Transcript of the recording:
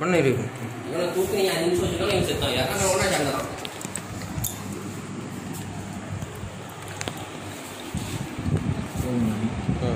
பண்ணிரு இவனை தூக்கி நீ அஞ்சு நிமிஷம் வச்சுக்கலாம் இவன் செத்தான் யாரும் ஒன்றா சேர்ந்தான் ம்